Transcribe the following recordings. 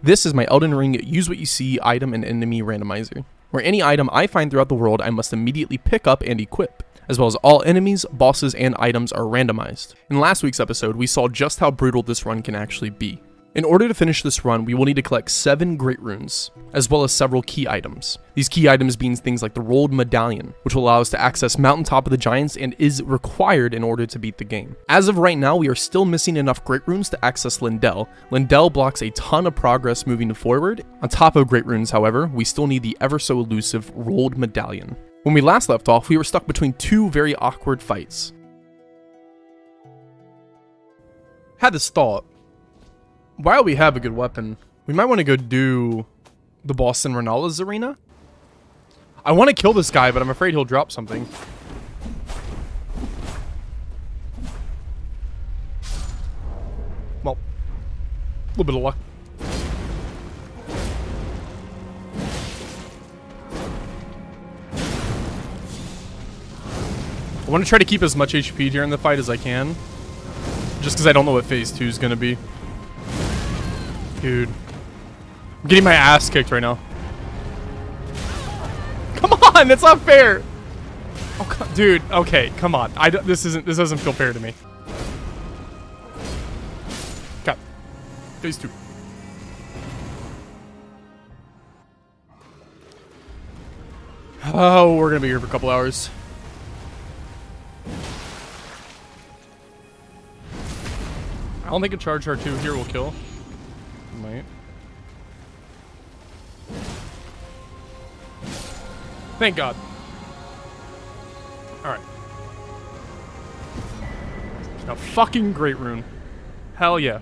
This is my Elden Ring use what you see item and enemy randomizer, where any item I find throughout the world I must immediately pick up and equip, as well as all enemies, bosses, and items are randomized. In last week's episode, we saw just how brutal this run can actually be. In order to finish this run, we will need to collect 7 Great Runes, as well as several key items. These key items being things like the Rold Medallion, which will allow us to access Mountaintop of the Giants and is required in order to beat the game. As of right now, we are still missing enough Great Runes to access Leyndell. Leyndell blocks a ton of progress moving forward. On top of Great Runes, however, we still need the ever so elusive Rold Medallion. When we last left off, we were stuck between two very awkward fights. Had this thought while we have a good weapon, we might want to go do the Boston Rennala's arena. I want to kill this guy, but I'm afraid he'll drop something. Well, a little bit of luck. I want to try to keep as much HP during the fight as I can. Just because I don't know what phase 2 is going to be. Dude. I'm getting my ass kicked right now. Come on, that's not fair. Oh, dude. Okay, come on. I don't, this isn't. This doesn't feel fair to me. Got phase two. Oh, we're gonna be here for a couple hours. I don't think a charge R2 here will kill. Thank God. Alright. A fucking great rune. Hell yeah.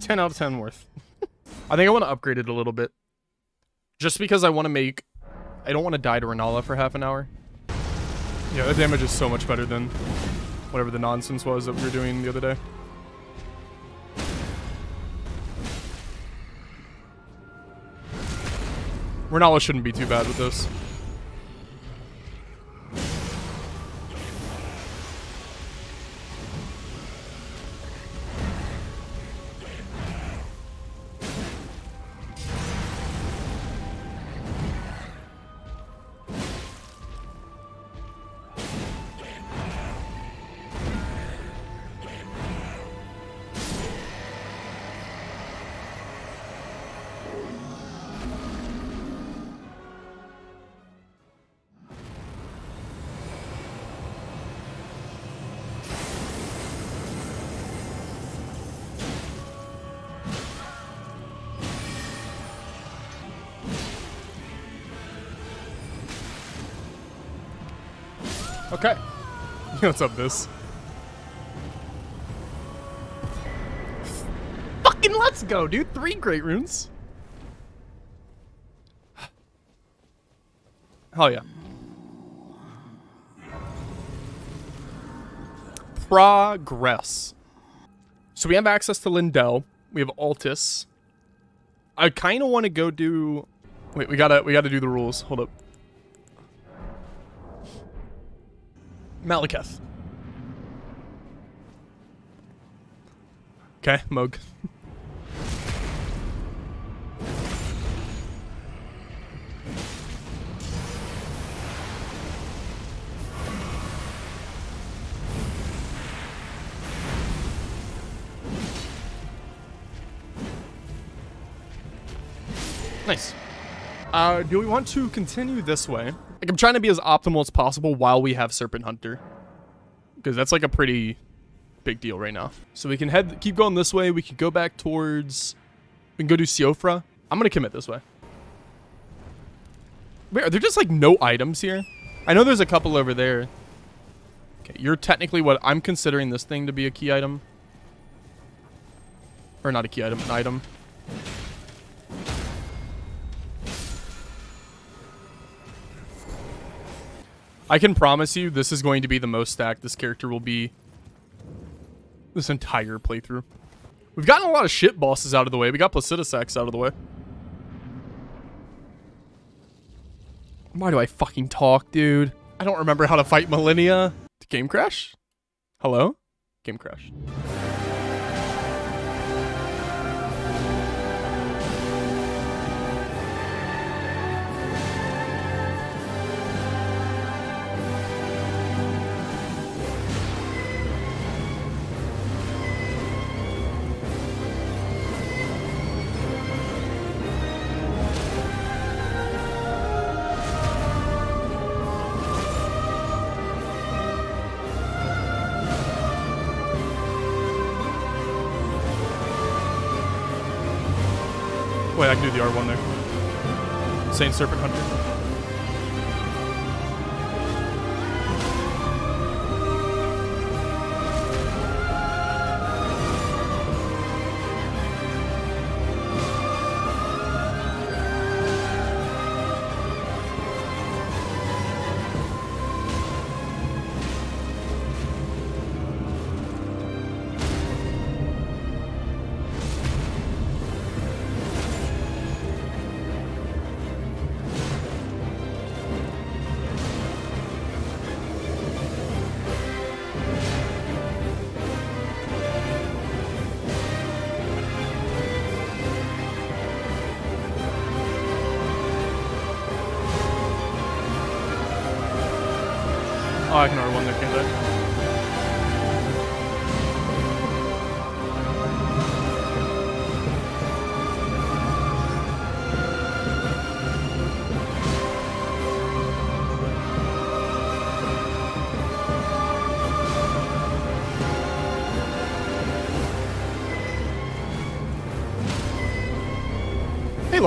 10 out of 10 worth. I think I want to upgrade it a little bit. Just because I want to make... I don't want to die to Rennala for half an hour. Yeah, the damage is so much better than whatever the nonsense was that we were doing the other day. Rennala shouldn't be too bad with this. What's up, this? Fucking let's go, dude. Three great runes. Hell yeah. Progress. So we have access to Leyndell. We have Altus. I kind of want to go do... Wait, we gotta we gotta do the rules. Hold up. Maliketh. Okay, Mohg. nice. Uh, do we want to continue this way? Like, I'm trying to be as optimal as possible while we have Serpent Hunter. Because that's like a pretty big deal right now. So we can head, keep going this way. We can go back towards, we can go do Siofra. I'm going to commit this way. Wait, are there just like no items here? I know there's a couple over there. Okay, you're technically what I'm considering this thing to be a key item. Or not a key item, an item. I can promise you this is going to be the most stacked this character will be this entire playthrough. We've gotten a lot of shit bosses out of the way. We got Placidusax out of the way. Why do I fucking talk, dude? I don't remember how to fight Malenia. Game crash? Hello? Game crash. Saint Serpent Hunter.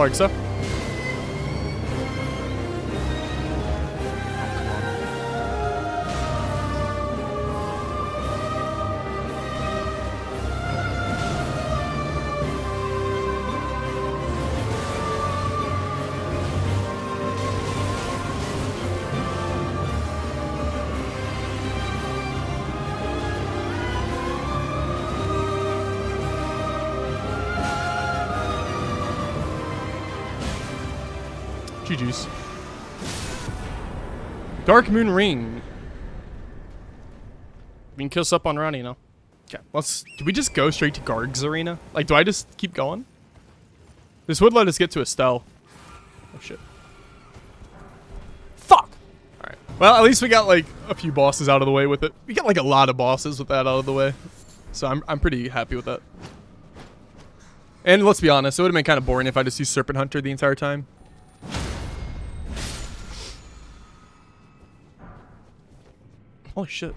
Hey, Dark Moon Ring. We can kill up on Ronnie. Okay, let's... Do we just go straight to Garg's Arena? Like, do I just keep going? This would let us get to Estelle. Oh, shit. Fuck! Alright. Well, at least we got, like, a few bosses out of the way with it. We got, like, a lot of bosses with that out of the way. So I'm, I'm pretty happy with that. And let's be honest, it would have been kind of boring if I just used Serpent Hunter the entire time. Holy shit.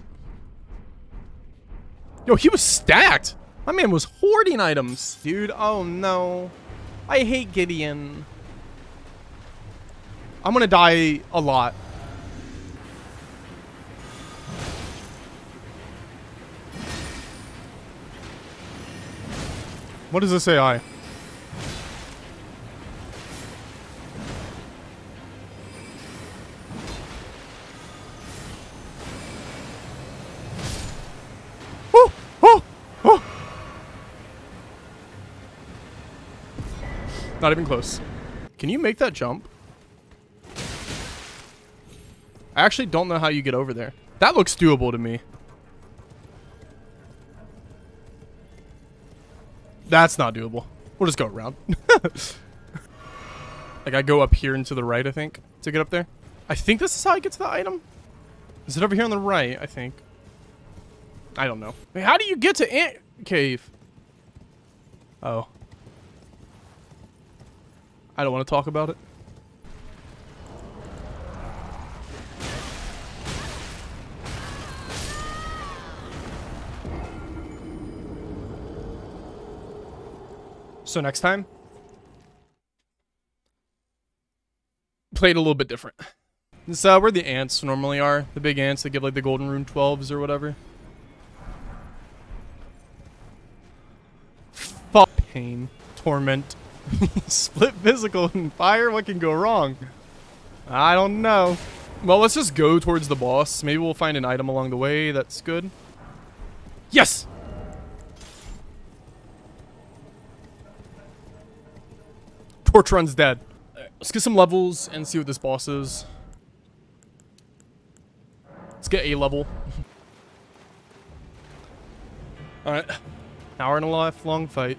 Yo, he was stacked. My man was hoarding items. Dude, oh no. I hate Gideon. I'm gonna die a lot. What does this AI? Not even close. Can you make that jump? I actually don't know how you get over there. That looks doable to me. That's not doable. We'll just go around. like I go up here and to the right, I think, to get up there. I think this is how I get to the item. Is it over here on the right, I think? I don't know. Wait, how do you get to Ant Cave? Oh. I don't want to talk about it. So next time, played a little bit different. This is uh, where the ants normally are. The big ants that give like the golden rune 12s or whatever. Fuck pain. Torment. Split physical and fire? What can go wrong? I don't know. Well, let's just go towards the boss. Maybe we'll find an item along the way that's good. Yes! Torch run's dead. Let's get some levels and see what this boss is. Let's get A level. Alright. Hour and a half long fight.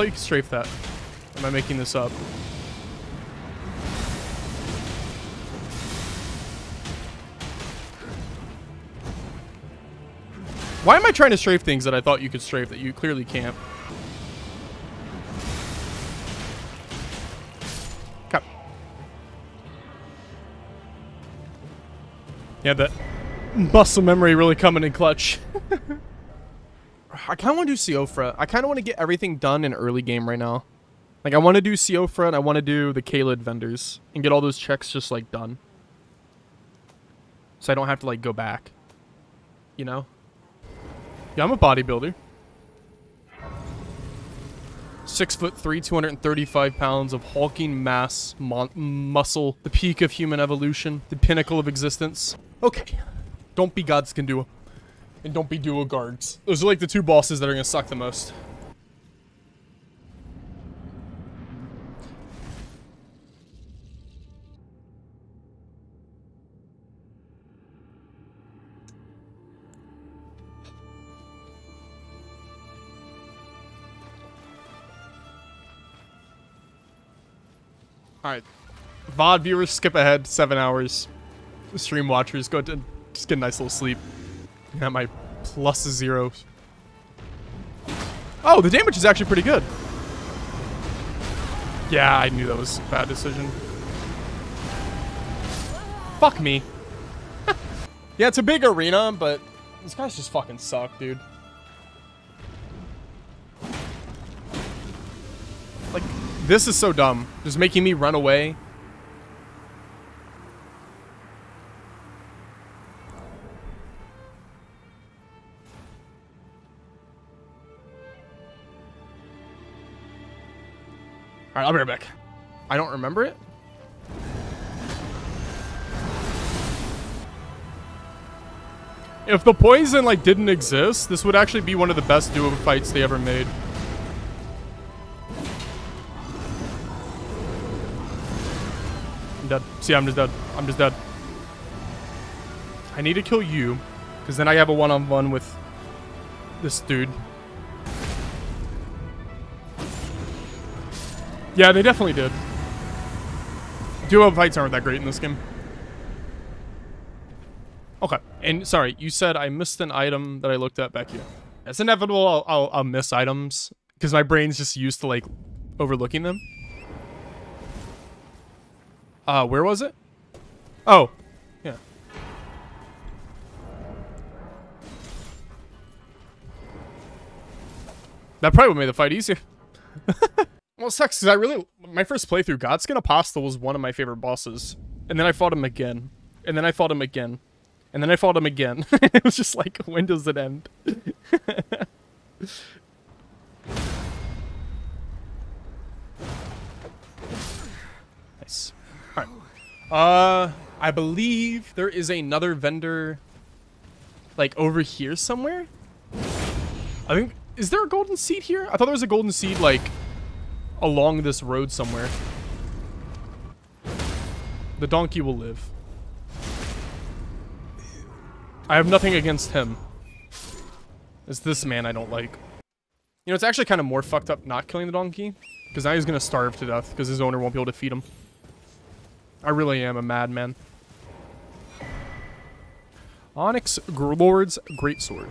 Thought you could strafe that. Am I making this up? Why am I trying to strafe things that I thought you could strafe that you clearly can't? Okay. Yeah, that muscle memory really coming in clutch. I kind of want to do Siofra. I kind of want to get everything done in early game right now. Like, I want to do Siofra and I want to do the Caelid vendors and get all those checks just, like, done. So I don't have to, like, go back. You know? Yeah, I'm a bodybuilder. Six foot three, 235 pounds of hulking mass, muscle, the peak of human evolution, the pinnacle of existence. Okay. Don't be Godskin Duo and don't be dual guards. Those are like the two bosses that are gonna suck the most. Alright. VOD viewers, skip ahead seven hours. Stream watchers, go to just get a nice little sleep. At my plus plus zeros. Oh, the damage is actually pretty good. Yeah, I knew that was a bad decision. Fuck me. yeah, it's a big arena, but these guys just fucking suck, dude. Like, this is so dumb. Just making me run away. I'll be right back. I don't remember it. If the poison, like, didn't exist, this would actually be one of the best duo fights they ever made. I'm dead. See, I'm just dead. I'm just dead. I need to kill you, because then I have a one-on-one -on -one with this dude. Yeah, they definitely did. Duo fights aren't that great in this game. Okay, and sorry, you said I missed an item that I looked at back here. It's inevitable I'll, I'll, I'll miss items because my brain's just used to like overlooking them. Uh, where was it? Oh, yeah. That probably would make the fight easier. Well, it sucks because I really my first playthrough, Godskin Apostle was one of my favorite bosses, and then I fought him again, and then I fought him again, and then I fought him again. it was just like, when does it end? nice. All right. Uh, I believe there is another vendor, like over here somewhere. I think is there a golden seed here? I thought there was a golden seed like along this road somewhere. The donkey will live. I have nothing against him. It's this man I don't like. You know, it's actually kind of more fucked up not killing the donkey. Because now he's going to starve to death because his owner won't be able to feed him. I really am a madman. Onyx Lord's Greatsword.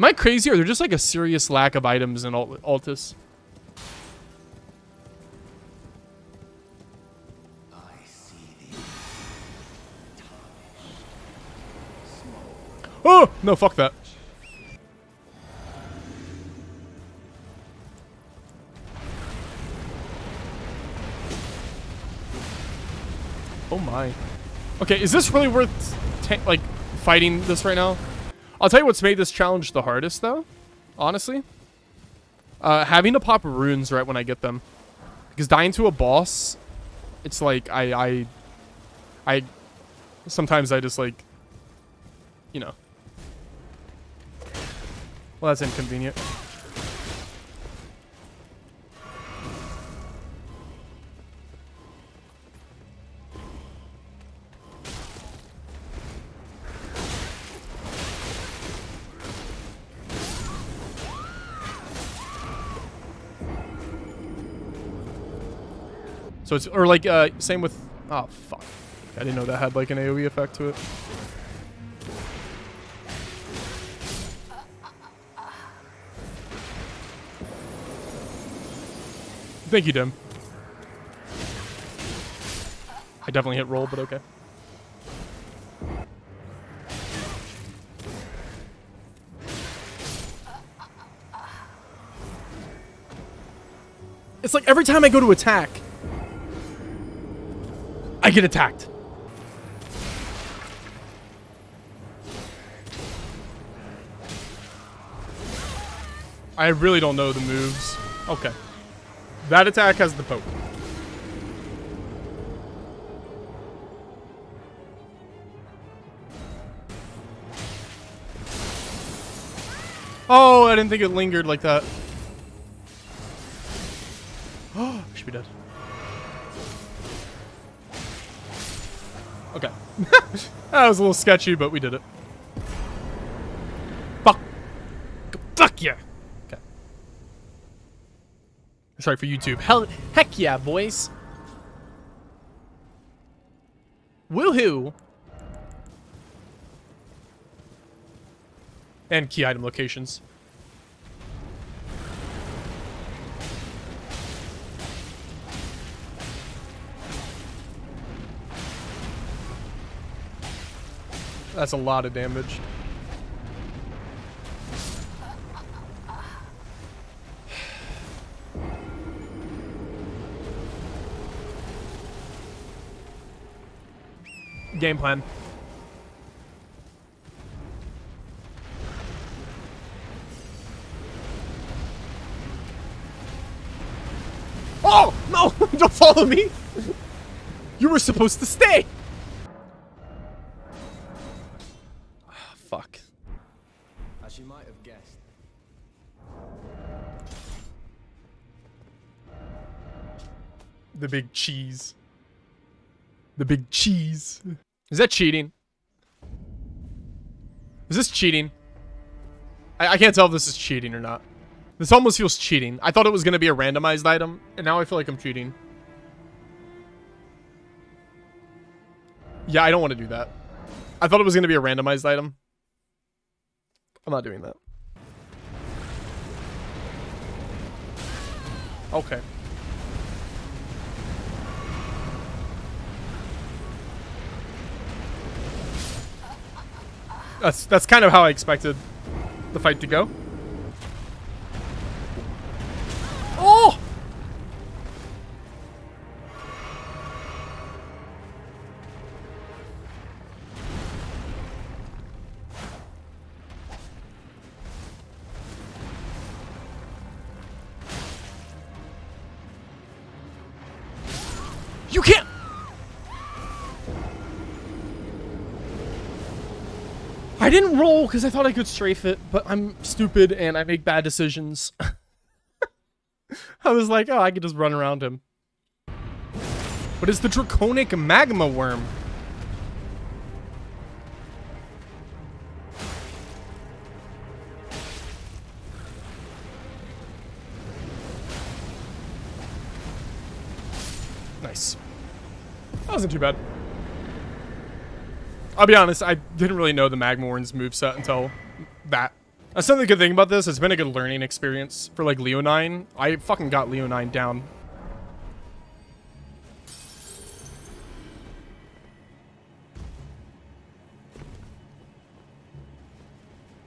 Am I crazy or there just like a serious lack of items in Alt Altus? Oh! No, fuck that. Oh my. Okay, is this really worth like fighting this right now? I'll tell you what's made this challenge the hardest, though. Honestly. Uh, having to pop runes right when I get them. Because dying to a boss, it's like, I, I, I, sometimes I just like, you know. Well, that's inconvenient. So it's, or like, uh, same with, oh, fuck. I didn't know that had like an AoE effect to it. Thank you, Dim. I definitely hit roll, but okay. It's like every time I go to attack, I get attacked. I really don't know the moves. Okay. That attack has the poke. Oh, I didn't think it lingered like that. Oh, should be dead. Okay. that was a little sketchy, but we did it. Fuck. Fuck yeah. Okay. Sorry for YouTube. Hell, heck yeah, boys. Woohoo. And key item locations. That's a lot of damage. Game plan. Oh! No! Don't follow me! You were supposed to stay! The big cheese. The big cheese. Is that cheating? Is this cheating? I, I can't tell if this is cheating or not. This almost feels cheating. I thought it was going to be a randomized item, and now I feel like I'm cheating. Yeah, I don't want to do that. I thought it was going to be a randomized item. I'm not doing that. Okay. That's that's kind of how I expected the fight to go. Because I thought I could strafe it, but I'm stupid and I make bad decisions. I was like, oh, I could just run around him. But it's the Draconic Magma Wyrm. Nice. That wasn't too bad. I'll be honest, I didn't really know the Magma Wyrm's moveset until that. That's something good thing about this. It's been a good learning experience for like Leonine. I fucking got Leonine down.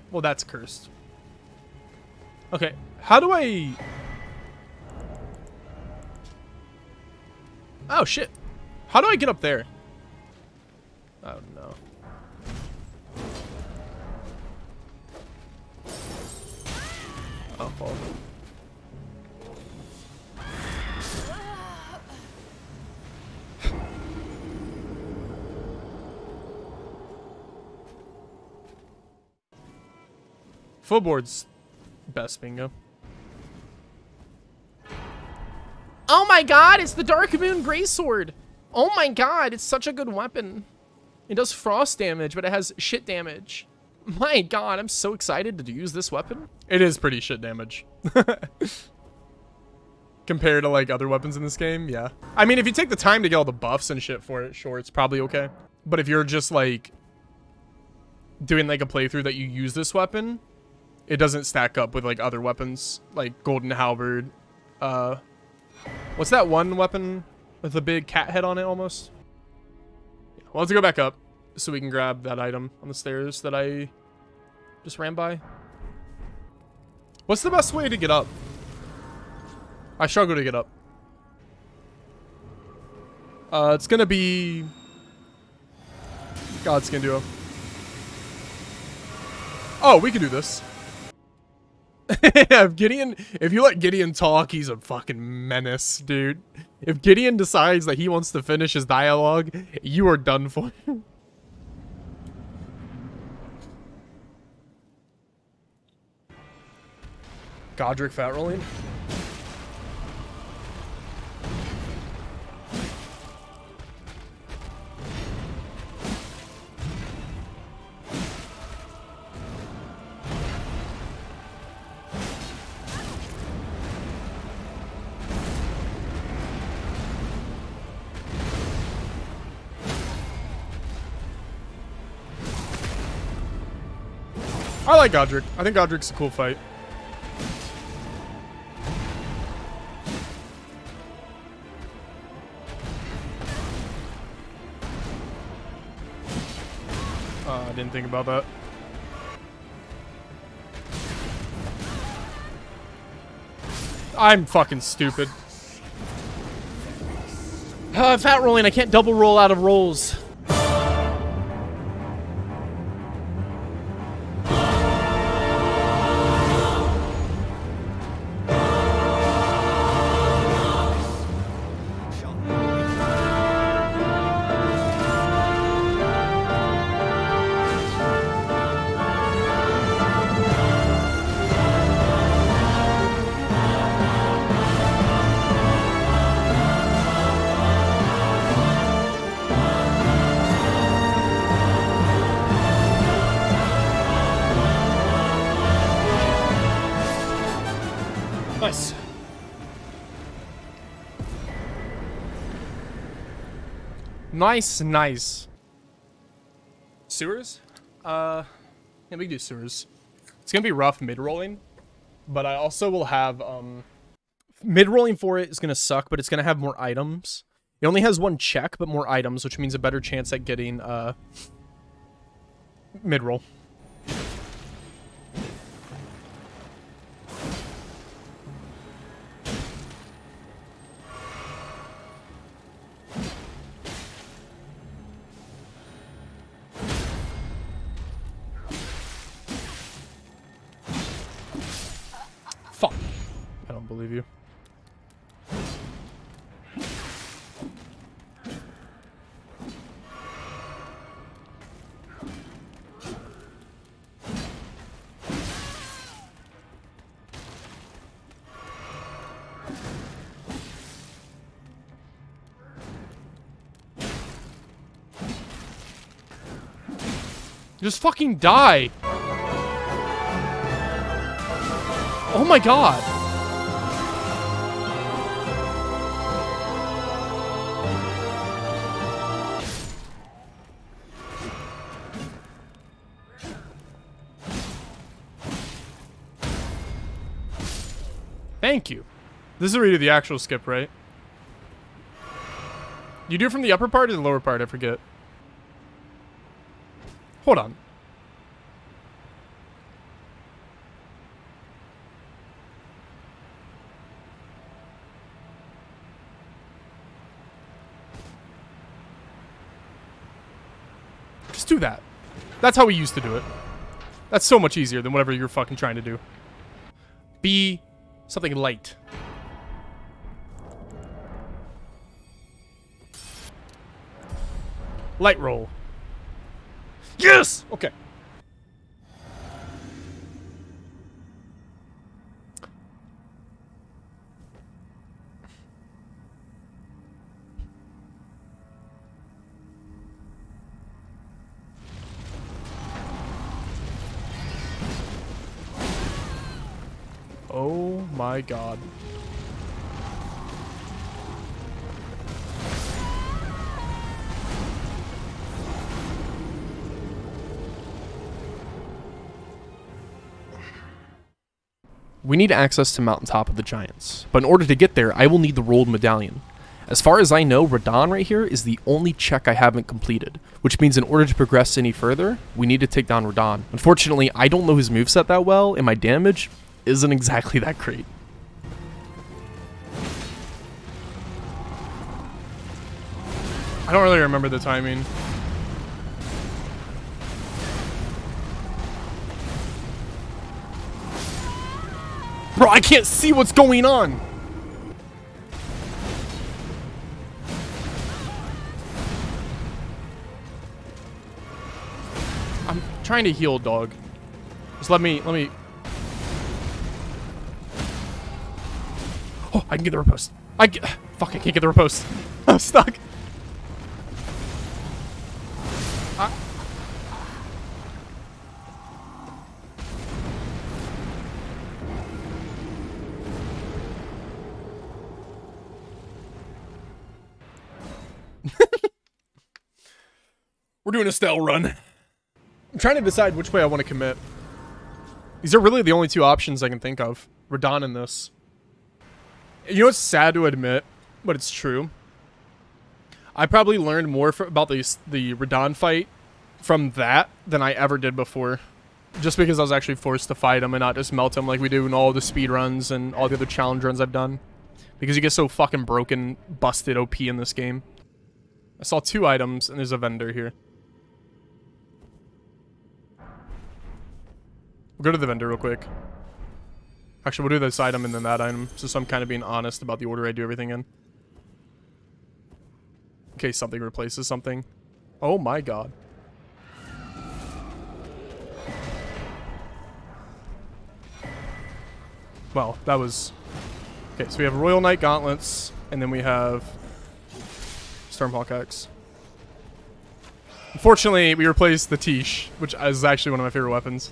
Well, that's cursed. Okay, how do I... Oh, shit. How do I get up there? Oh, no. Oh. Footboard's best bingo. Oh my god, it's the Dark Moon Greatsword! Oh my god, it's such a good weapon. It does frost damage, but it has shit damage. My god, I'm so excited to use this weapon. It is pretty shit damage. Compared to like other weapons in this game, yeah. I mean, if you take the time to get all the buffs and shit for it, sure, it's probably okay. But if you're just like doing like a playthrough that you use this weapon, it doesn't stack up with like other weapons like Golden Halberd. Uh, what's that one weapon with the big cat head on it almost? Well, let's go back up so we can grab that item on the stairs that I just ran by. What's the best way to get up? I struggle to get up. Uh, it's gonna be... Godskin Duo. Oh, we can do this. if Gideon, if you let Gideon talk, he's a fucking menace, dude. If Gideon decides that he wants to finish his dialogue, you are done for. Godrick fat rolling. I like Godrick. I think Godrick's a cool fight. Uh, I didn't think about that. I'm fucking stupid. Uh, fat rolling, I can't double roll out of rolls. Nice, nice. Sewers? Uh, yeah, we can do sewers. It's gonna be rough mid-rolling, but I also will have, um... Mid-rolling for it is gonna suck, but it's gonna have more items. It only has one check, but more items, which means a better chance at getting, uh... Mid-roll. Believe you. Just fucking die. Oh my god. Thank you. This is where you do the actual skip, right? You do it from the upper part or the lower part? I forget. Hold on. Just do that. That's how we used to do it. That's so much easier than whatever you're fucking trying to do. Be something light. Light roll. Yes! Okay. Oh my god. We need access to Mountaintop of the Giants, but in order to get there, I will need the Rold medallion. As far as I know, Radahn right here is the only check I haven't completed, which means in order to progress any further, we need to take down Radahn. Unfortunately, I don't know his moveset that well, and my damage isn't exactly that great. I don't really remember the timing. Bro, I can't see what's going on! I'm trying to heal, dog. Just let me, let me Oh, I can get the riposte. I get, fuck, I can't get the riposte. I'm stuck. We're doing a style run. I'm trying to decide which way I want to commit. These are really the only two options I can think of. Radahn in this. You know, it's sad to admit, but it's true. I probably learned more fr about the the Radahn fight from that than I ever did before. Just because I was actually forced to fight him and not just melt him like we do in all the speed runs and all the other challenge runs I've done. Because you get so fucking broken, busted OP in this game. I saw two items and there's a vendor here. We'll go to the vendor real quick. Actually, we'll do this item and then that item, just so I'm kind of being honest about the order I do everything in. In case something replaces something. Oh my god. Well, that was... Okay, so we have Royal Knight Gauntlets, and then we have Stormhawk Axe. Unfortunately, we replaced the Tish, which is actually one of my favorite weapons.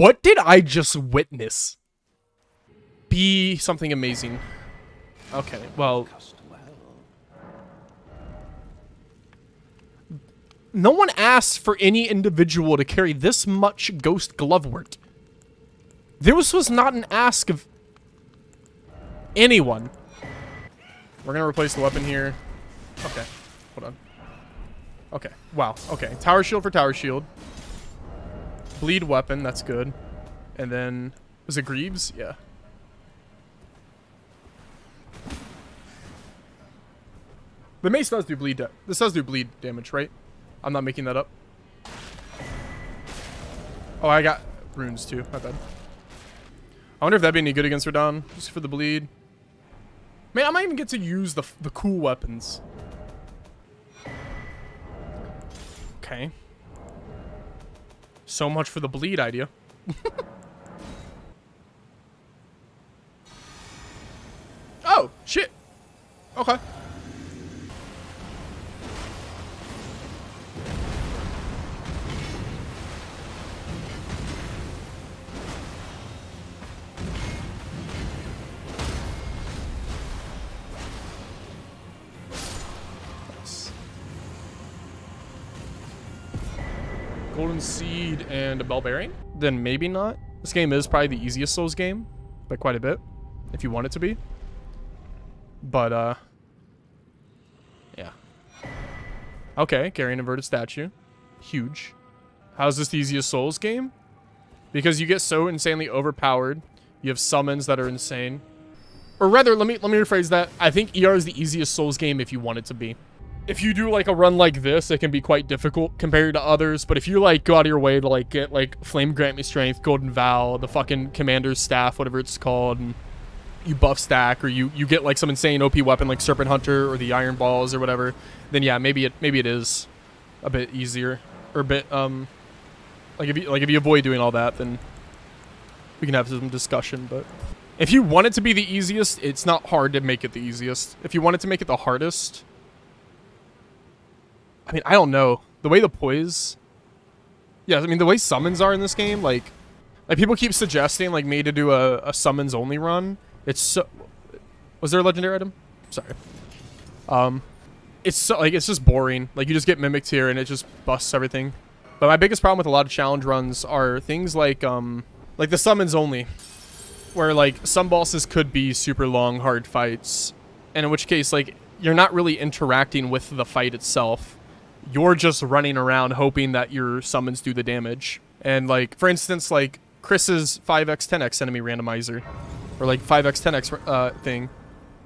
What did I just witness? Be something amazing. Okay, well. No one asked for any individual to carry this much ghost glovewort. This was not an ask of anyone. We're gonna replace the weapon here. Okay, hold on. Okay, wow, okay. Tower shield for tower shield. Bleed weapon, that's good. And then, was it Greaves? Yeah. The mace does do bleed. This does do bleed damage, right? I'm not making that up. Oh, I got runes too. My bad. I wonder if that'd be any good against Radahn, just for the bleed. Man, I might even get to use the the cool weapons. Okay. So much for the bleed idea. oh, shit. Okay. Golden Seed and a Bell Bearing? Then maybe not. This game is probably the easiest Souls game by quite a bit, if you want it to be. But, uh... Yeah. Okay, Carian Inverted Statue. Huge. How's this the easiest Souls game? Because you get so insanely overpowered. You have summons that are insane. Or rather, let me let me rephrase that. I think ER is the easiest Souls game if you want it to be if you do like a run like this, it can be quite difficult compared to others. But if you like go out of your way to like get like Flame Grant Me Strength, Golden Vow, the fucking Commander's Staff, whatever it's called, and you buff stack or you you get like some insane OP weapon like Serpent Hunter or the Iron Balls or whatever, then yeah, maybe it maybe it is a bit easier or a bit um like if you like if you avoid doing all that, then we can have some discussion. But if you want it to be the easiest, it's not hard to make it the easiest. If you want it to make it the hardest I mean, I don't know. The way the poise... Yeah, I mean, the way summons are in this game, like... Like, people keep suggesting, like, me to do a, a summons only run. It's so... Was there a legendary item? Sorry. Um... it's so like it's just boring. Like you just get mimicked here and it just busts everything. But my biggest problem with a lot of challenge runs are things like um like the summons only, where like some bosses could be super long hard fights, and in which case like you're not really interacting with the fight itself. You're just running around hoping that your summons do the damage. And like for instance like Chris's 5x 10x enemy randomizer or like 5x 10x uh, thing.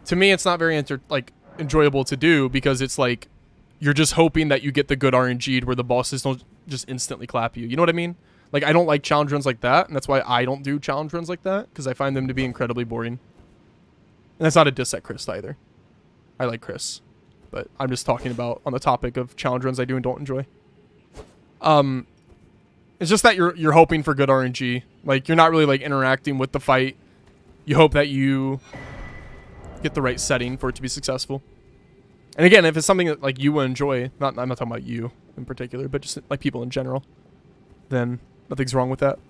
To me it's not very inter- like enjoyable to do because it's like you're just hoping that you get the good RNG'd where the bosses don't just instantly clap you. You know what I mean? Like I don't like challenge runs like that, and that's why I don't do challenge runs like that because I find them to be incredibly boring. And that's not a diss at Chris either. I like Chris, but I'm just talking about on the topic of challenge runs I do and don't enjoy. Um, it's just that you're you're hoping for good RNG. Like you're not really like interacting with the fight. You hope that you get the right setting for it to be successful. And again, if it's something that like you will enjoy, not I'm not talking about you in particular, but just like people in general, then nothing's wrong with that.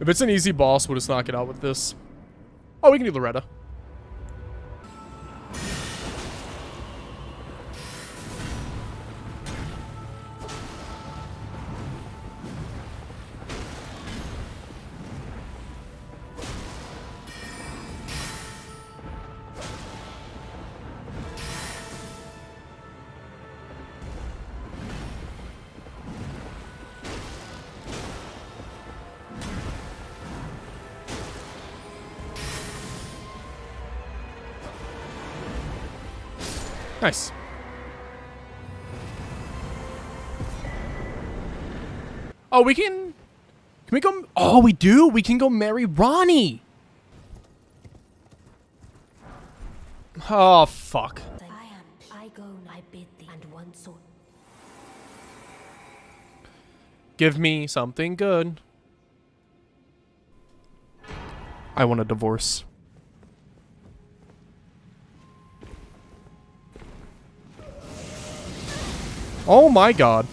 If it's an easy boss, we'll just knock it out with this. Oh, we can do Loretta. Nice. Oh, we can... Can we go... Oh, we do? We can go marry Ronnie. Oh, fuck. I am. I go, and. Give me something good. I want a divorce. Oh my god.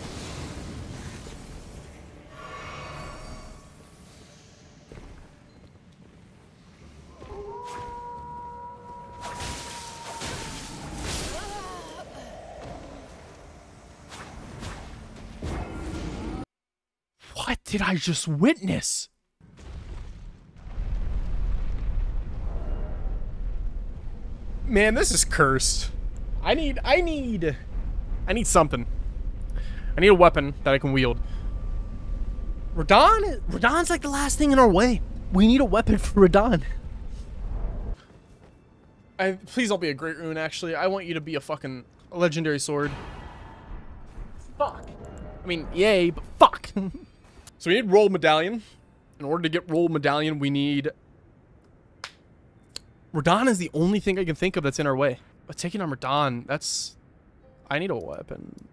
What did I just witness? Man, this is cursed. I need I need I need something. I need a weapon that I can wield. Radahn? Radahn's like the last thing in our way. We need a weapon for Radahn. I, please don't be a great rune, actually. I want you to be a fucking legendary sword. Fuck. I mean, yay, but fuck. so we need Rold medallion. In order to get Rold medallion, we need... Radahn is the only thing I can think of that's in our way. But taking on Radahn, that's... I need a weapon.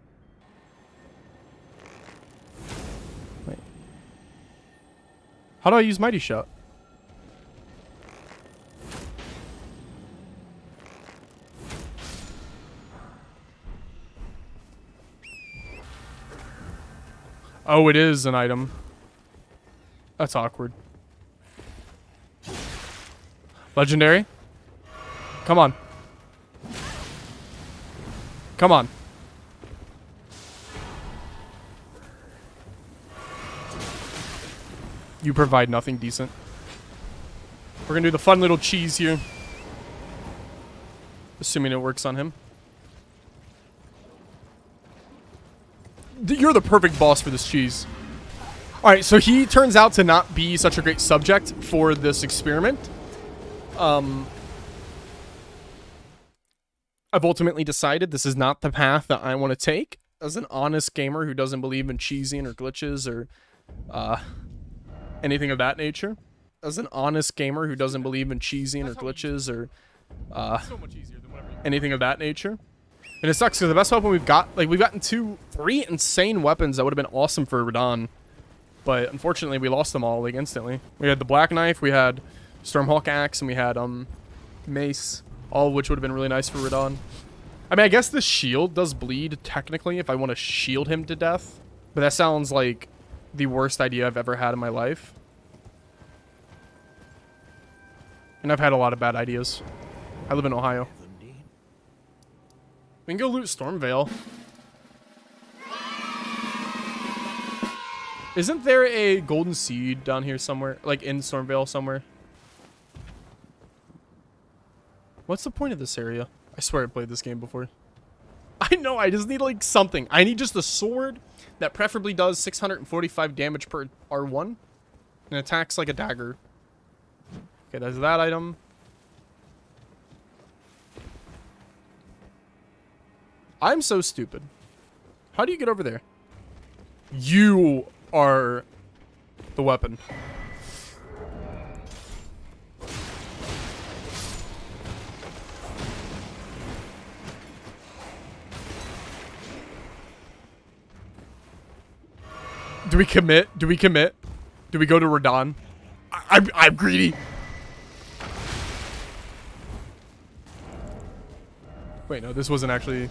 How do I use Mighty Shot? Oh, it is an item. That's awkward. Legendary? Come on. Come on. You provide nothing decent. We're gonna do the fun little cheese here. Assuming it works on him. You're the perfect boss for this cheese. Alright, so he turns out to not be such a great subject for this experiment. Um, I've ultimately decided this is not the path that I want to take as an honest gamer who doesn't believe in cheesing or glitches or uh, anything of that nature. As an honest gamer who doesn't believe in cheesing or glitches or uh, anything of that nature. And it sucks because the best weapon we've got, like, we've gotten two, three insane weapons that would have been awesome for Radahn. But unfortunately, we lost them all, like, instantly. We had the Black Knife, we had Stormhawk Axe, and we had, um, Mace. All of which would have been really nice for Radahn. I mean, I guess the shield does bleed, technically, if I want to shield him to death. But that sounds like the worst idea I've ever had in my life. And I've had a lot of bad ideas. I live in Ohio. We can go loot Stormveil. Isn't there a golden seed down here somewhere? Like in Stormveil somewhere? What's the point of this area? I swear I played this game before. I know, I just need like something. I need just a sword that preferably does 645 damage per R1 and attacks like a dagger. Okay, there's that item. I'm so stupid. How do you get over there? You are the weapon. Do we commit? Do we commit? Do we go to Radahn? I I'm, I'm greedy. Wait, no, this wasn't actually...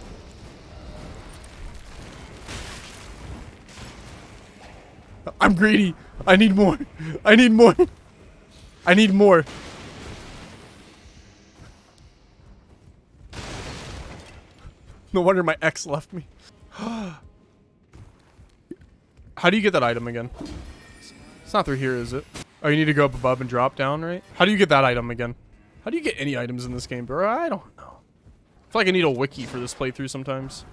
I'm greedy. I need more. I need more. I need more. No wonder my ex left me. Do you get that item again? It's not through here, is it? Oh, you need to go up above and drop down, right? How do you get that item again? How do you get any items in this game, bro? I don't know. I feel like I need a wiki for this playthrough sometimes.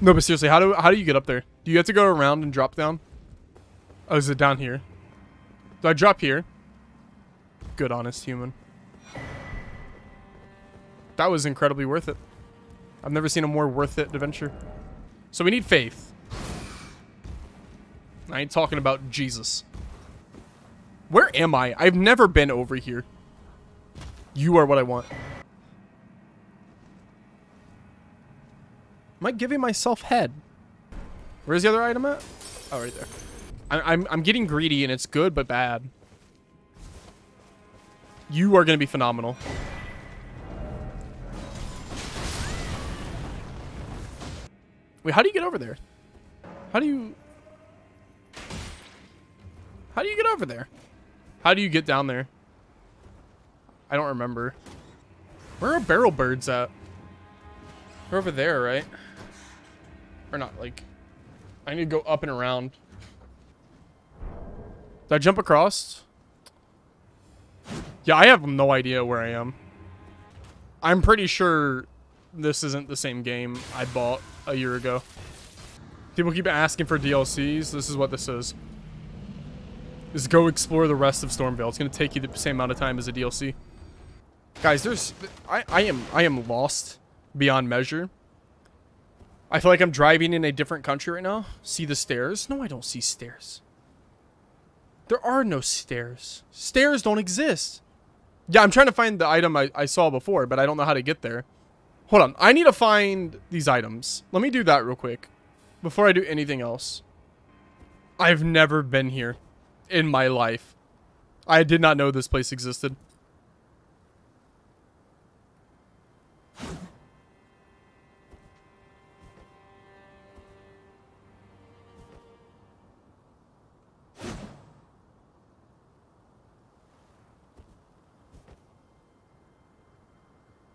No, but seriously, how do how do you get up there? Do you have to go around and drop down? Oh, is it down here? Do I drop here? Good, honest human. That was incredibly worth it. I've never seen a more worth it adventure. So we need faith. I ain't talking about Jesus. Where am I? I've never been over here. You are what I want. Am I giving myself head? Where's the other item at? Oh, right there. I I'm, I'm getting greedy and it's good but bad. You are going to be phenomenal. Wait, how do you get over there? How do you... How do you get over there? How do you get down there? I don't remember. Where are barrel birds at? They're over there, right? Or not, like... I need to go up and around. Did I jump across? Yeah, I have no idea where I am. I'm pretty sure this isn't the same game I bought a year ago. People keep asking for DLCs. This is what this is. Is go explore the rest of Stormveil. It's gonna take you the same amount of time as a DLC. Guys, there's I, I am I am lost beyond measure. I feel like I'm driving in a different country right now. See the stairs? No, I don't see stairs. There are no stairs. Stairs don't exist. Yeah, I'm trying to find the item I, I saw before, but I don't know how to get there. Hold on. I need to find these items. Let me do that real quick before I do anything else. I've never been here in my life. I did not know this place existed.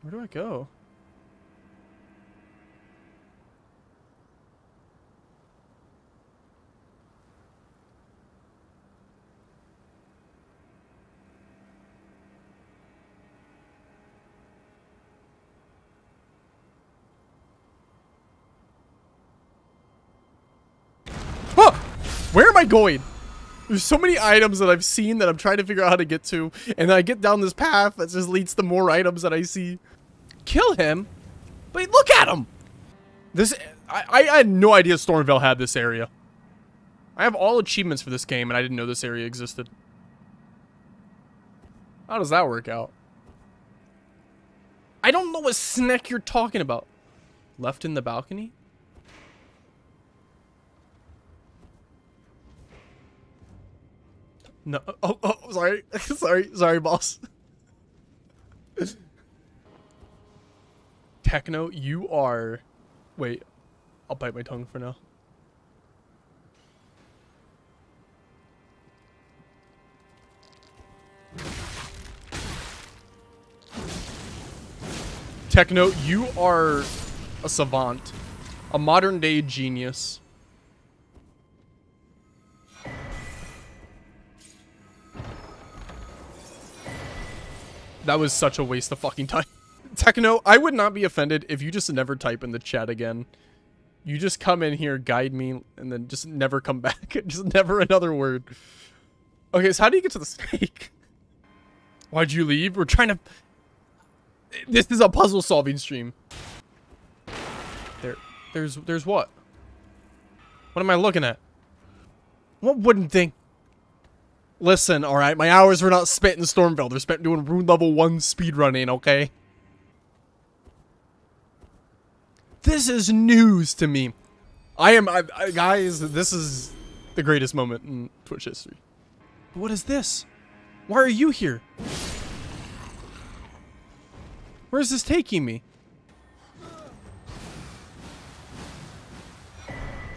Where do I go? Where am I going? There's so many items that I've seen that I'm trying to figure out how to get to, and then I get down this path that just leads to more items that I see. Kill him? But look at him! This, I, I had no idea Stormveil had this area. I have all achievements for this game, and I didn't know this area existed. How does that work out? I don't know what snack you're talking about. Left in the balcony? No. Oh, oh, oh sorry. sorry. Sorry, boss. Techno, you are... Wait. I'll bite my tongue for now. Techno, you are a savant, a modern day genius. That was such a waste of fucking time. Techno, I would not be offended if you just never type in the chat again. You just come in here, guide me, and then just never come back. just never another word. Okay, so how do you get to the snake? Why'd you leave? We're trying to... This is a puzzle solving stream. There, there's, there's what? What am I looking at? What wouldn't think? Listen, alright, my hours were not spent in Stormveil. They're spent doing rune level 1 speedrunning, okay? This is news to me. I am, I, I, guys, this is the greatest moment in Twitch history. What is this? Why are you here? Where's this taking me?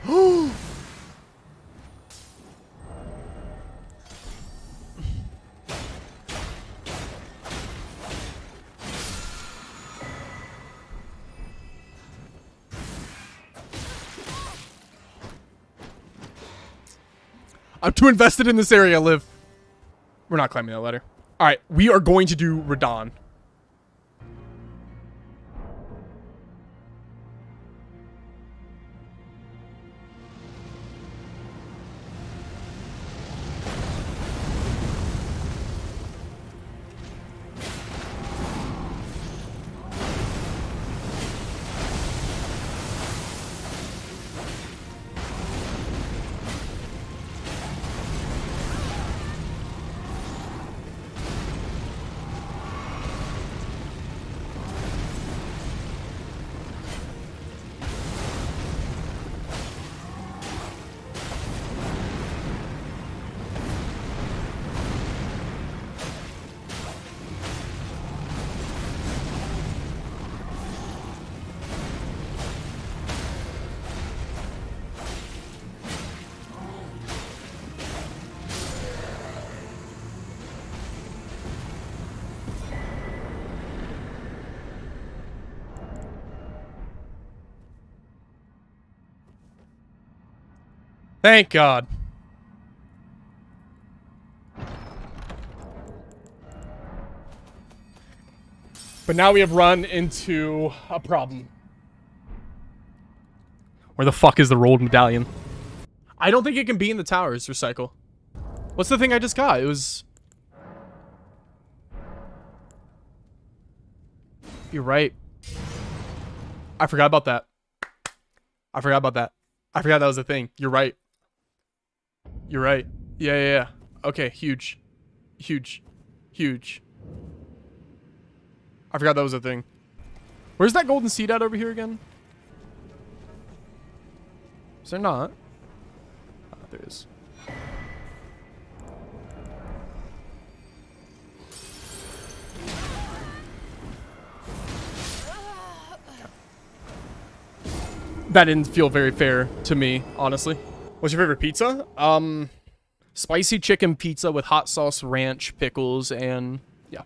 Oh! I'm too invested in this area, Liv. We're not climbing that ladder. All right, we are going to do Radahn. Thank God. But now we have run into a problem. Where the fuck is the Rold medallion? I don't think it can be in the towers, recycle. What's the thing I just got? It was... You're right. I forgot about that. I forgot about that. I forgot that was a thing. You're right. You're right. Yeah, yeah, yeah. Okay, huge. Huge. Huge. I forgot that was a thing. Where's that golden seed at over here again? Is there not? Oh, there is. That didn't feel very fair to me, honestly. What's your favorite pizza? Um, spicy chicken pizza with hot sauce, ranch, pickles, and yeah,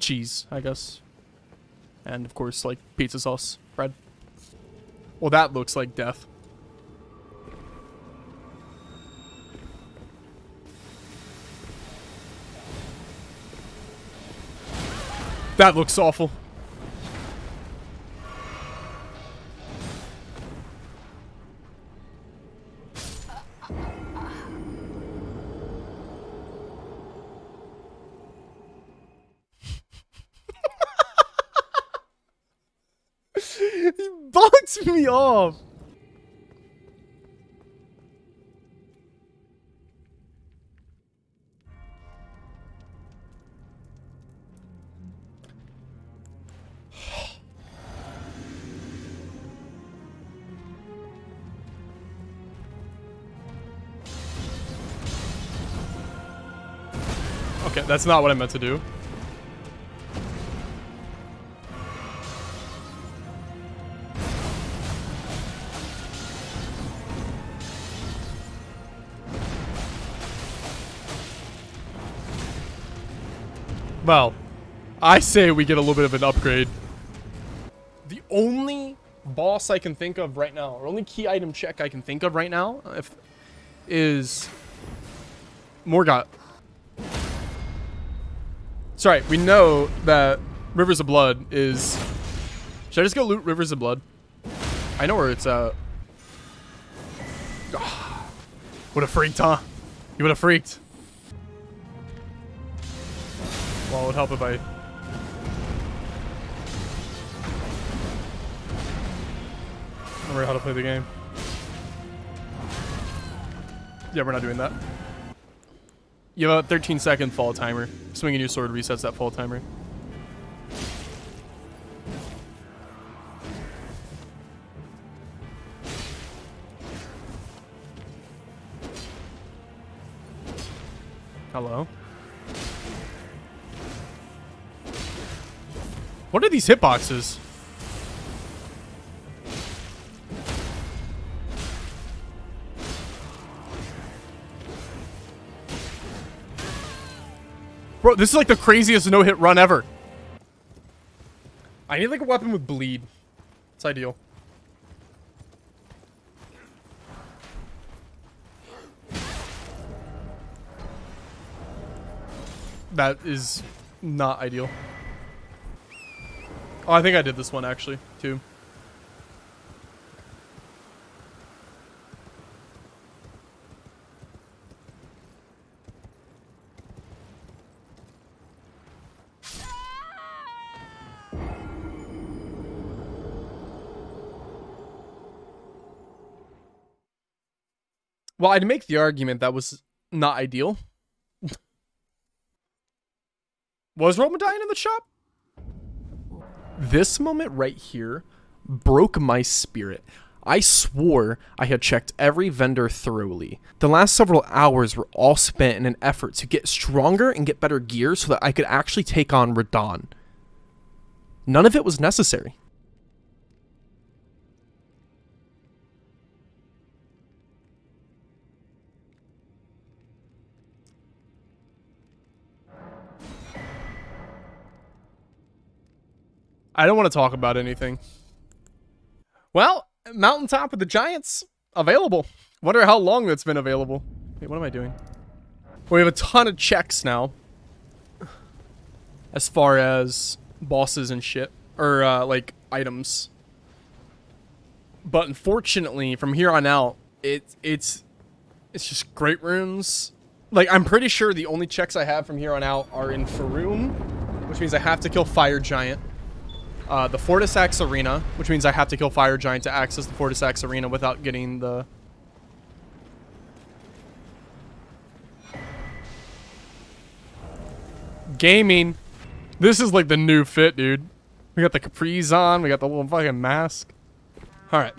cheese, I guess. And of course, like pizza sauce, bread. Well, that looks like death. That looks awful. Off. Okay, that's not what I meant to do. Well, I say we get a little bit of an upgrade The only boss I can think of right now, or only key item check I can think of right now, if is Morgott. Sorry, we know that Rivers of Blood is. Should I just go loot Rivers of Blood? I know where it's at. Would have freaked, huh? You would have freaked. Would help if I. Remember how to play the game. Yeah, we're not doing that. You have a 13 second fall timer. Swinging your sword resets that fall timer. What are these hitboxes? Bro, this is like the craziest no-hit run ever. I need like a weapon with bleed. It's ideal. That is not ideal. Oh, I think I did this one actually, too. Well, I'd make the argument that was not ideal. was Roman dying in the shop? This moment right here broke my spirit. I swore I had checked every vendor thoroughly. The last several hours were all spent in an effort to get stronger and get better gear so that I could actually take on Radahn. None of it was necessary. I don't want to talk about anything. Well, Mountaintop with the Giants available. Wonder how long that's been available. Wait, what am I doing? We have a ton of checks now. As far as bosses and shit. Or, uh, like, items. But unfortunately, from here on out, it, it's... It's just great runes. Like, I'm pretty sure the only checks I have from here on out are in Farum. Which means I have to kill Fire Giant uh, the Fortissax Arena, which means I have to kill Fire Giant to access the Fortissax Arena without getting the... Gaming. This is like the new fit, dude. We got the capris on. We got the little fucking mask. All right.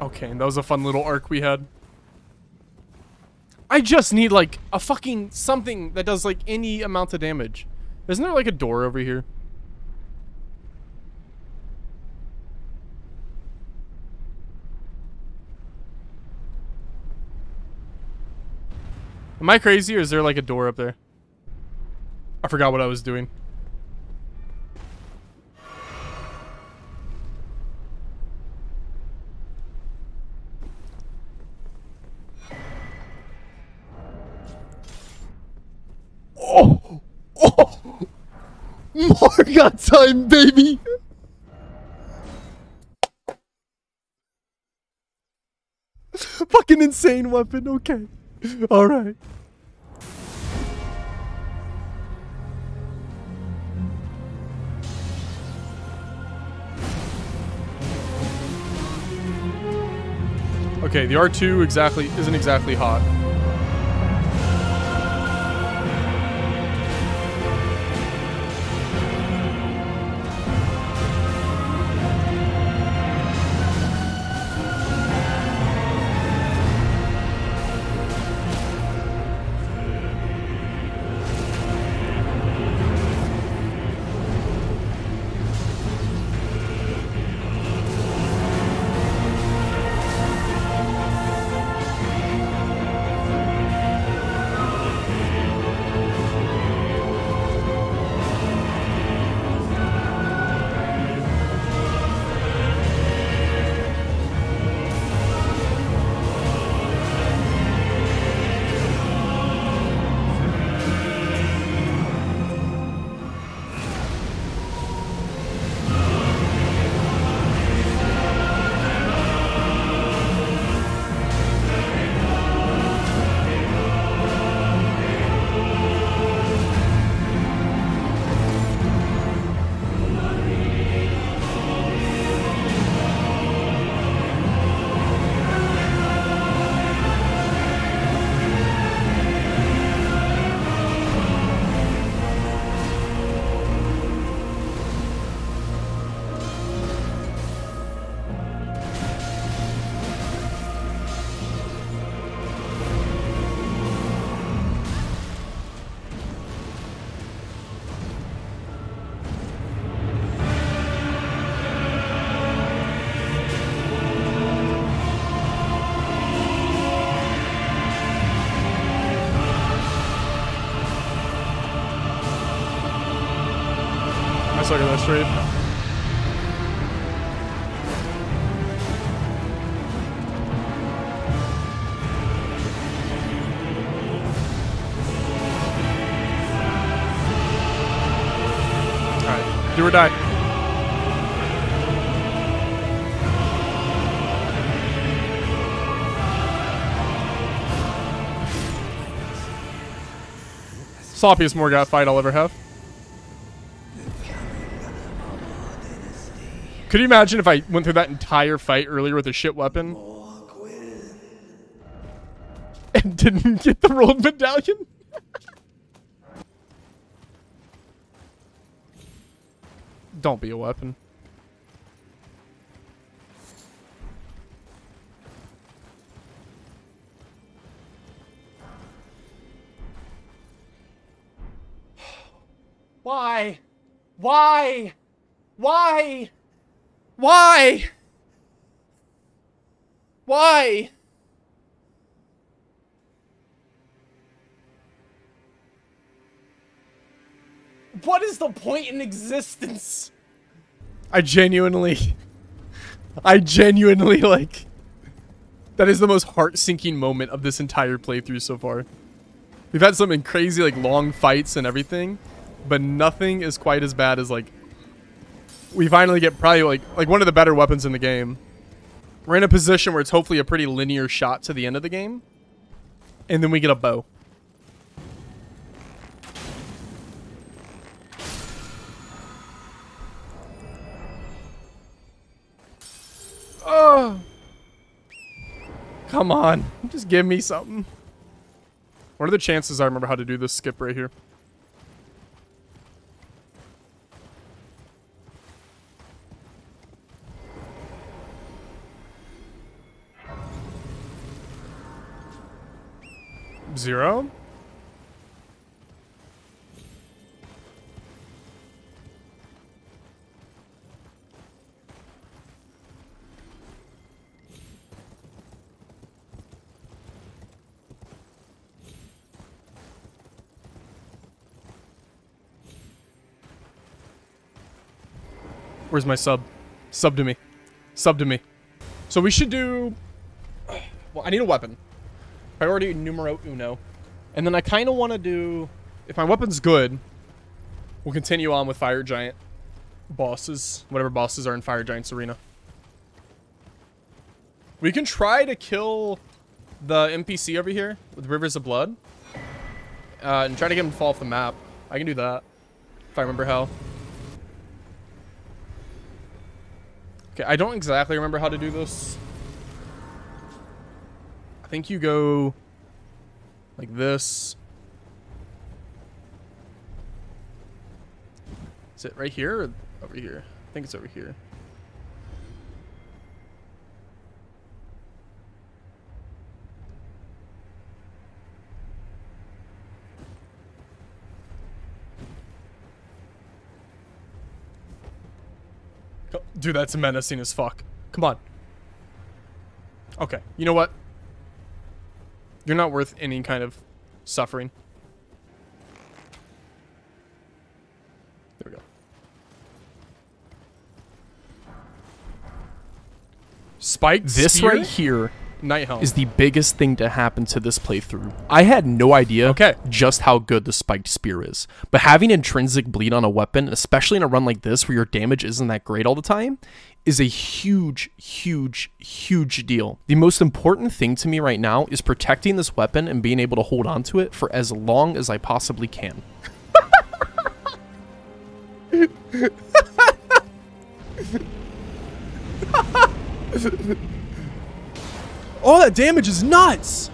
Okay, that was a fun little arc we had. I just need like a fucking something that does like any amount of damage. Isn't there like a door over here? Am I crazy or is there like a door up there? I forgot what I was doing. Morgott time, baby! Fucking insane weapon, okay. Alright. Okay, the R2 exactly isn't exactly hot. Straight. Alright, do or die. Sloppiest Morgott fight I'll ever have. Could you imagine if I went through that entire fight earlier with a shit weapon? And didn't get the Rold medallion? Don't be a weapon. Why? Why? Why? Why? Why? What is the point in existence? I genuinely, I genuinely like, that is the most heart-sinking moment of this entire playthrough so far. We've had some crazy, like, long fights and everything, but nothing is quite as bad as, like, we finally get probably, like, like one of the better weapons in the game. We're in a position where it's hopefully a pretty linear shot to the end of the game, and then we get a bow. Oh. Come on. Just give me something. What are the chances I remember how to do this skip right here? Zero? Where's my sub? Sub to me. Sub to me. So we should do... Well, I need a weapon. Priority numero uno. And then I kind of want to do... If my weapon's good, we'll continue on with Fire Giant bosses. Whatever bosses are in Fire Giant's arena. We can try to kill the NPC over here with Rivers of Blood. Uh, and try to get him to fall off the map. I can do that. If I remember how. Okay, I don't exactly remember how to do this. I think you go like this. Is it right here or over here? I think it's over here. Dude, that's menacing as fuck. Come on. Okay, you know what? You're not worth any kind of suffering. There we go. Spike This spear? right here Night helm. is the biggest thing to happen to this playthrough. I had no idea Okay. just how good the spiked spear is. But having intrinsic bleed on a weapon, especially in a run like this where your damage isn't that great all the time, is a huge, huge, huge deal. The most important thing to me right now is protecting this weapon and being able to hold on to it for as long as I possibly can. All that damage is nuts!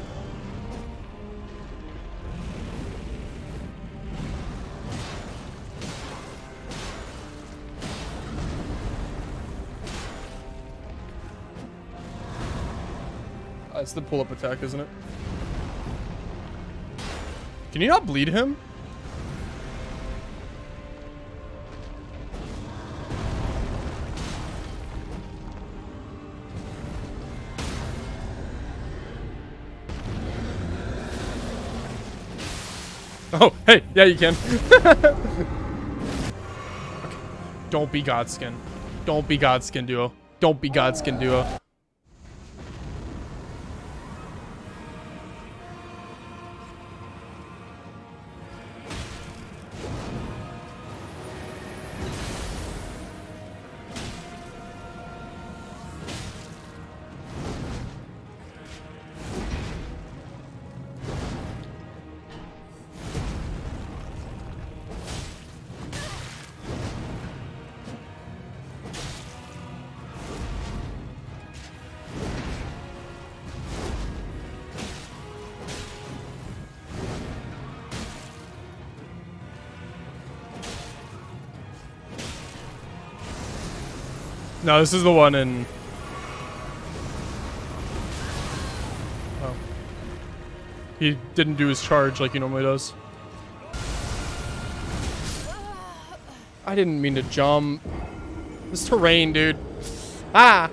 It's the pull-up attack, isn't it? Can you not bleed him? Oh, hey, yeah, you can. okay. Don't be Godskin. Don't be Godskin duo. Don't be Godskin duo. No, this is the one in. Oh. He didn't do his charge like he normally does. I didn't mean to jump. This terrain, dude. Ah!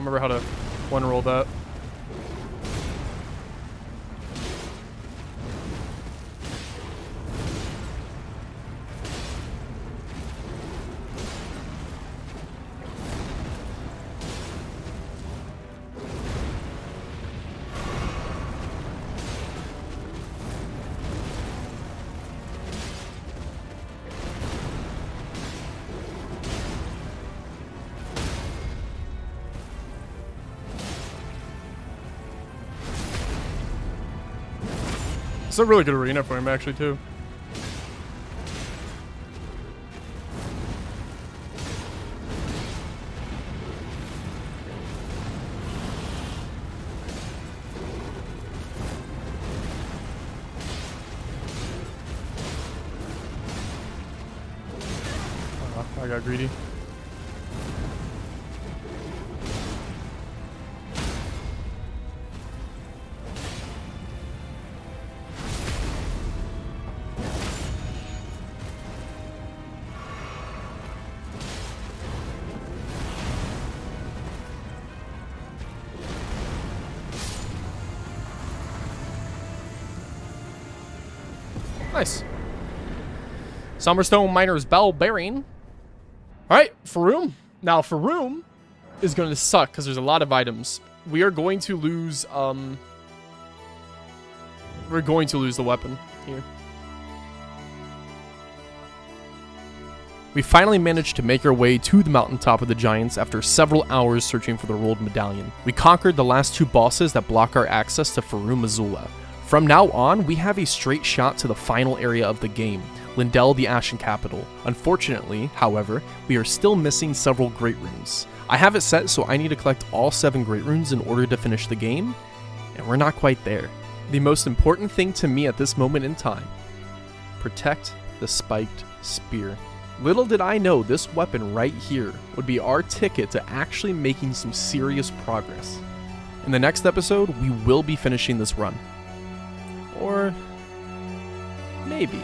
Don't remember how to a really good arena for him, actually, too. Uh, I got greedy. Somberstone Miner's Bell Bearing. Alright, Farum. Now, Farum is going to suck because there's a lot of items. We are going to lose, um... We're going to lose the weapon here. We finally managed to make our way to the mountaintop of the Giants after several hours searching for the Rold medallion. We conquered the last two bosses that block our access to Farum Azula. From now on, we have a straight shot to the final area of the game, Leyndell the Ashen Capital. Unfortunately, however, we are still missing several Great Runes. I have it set so I need to collect all 7 Great Runes in order to finish the game, and we're not quite there. The most important thing to me at this moment in time, protect the Spiked Spear. Little did I know this weapon right here would be our ticket to actually making some serious progress. In the next episode, we will be finishing this run. Or maybe.